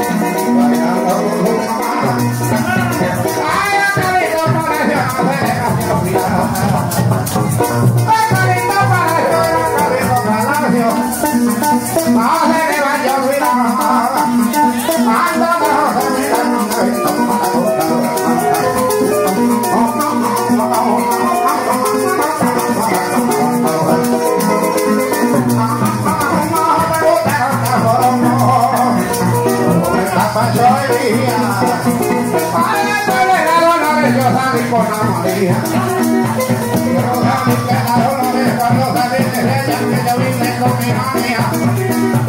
I don't know. rosa ni con amarilla. Rosa ni que la rosa de esa rosa de estrella que yo vine con mi mamá.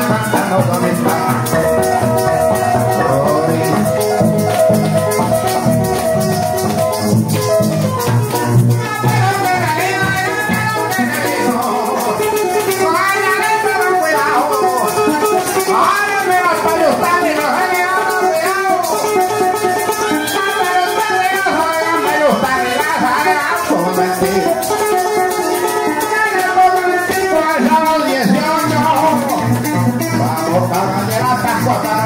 and now I'm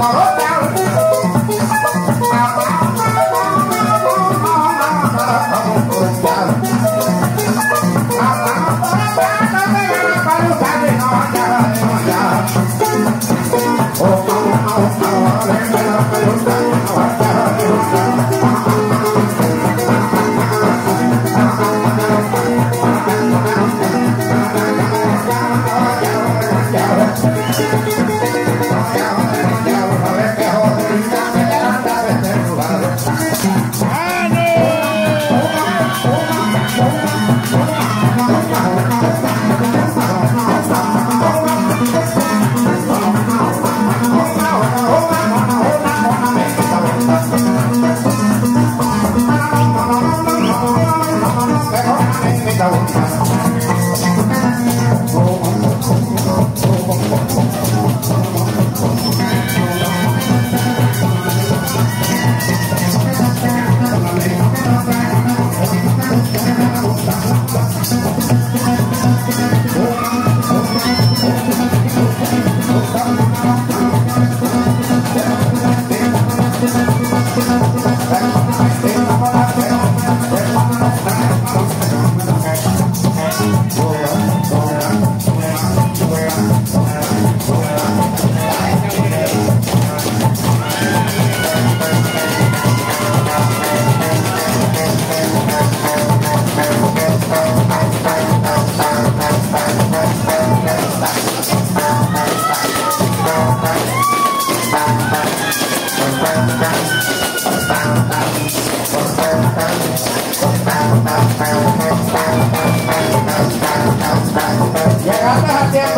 Amor, Então,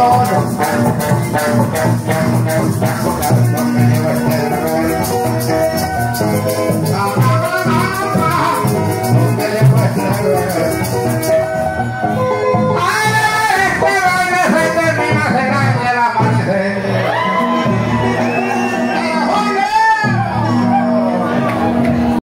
có đồng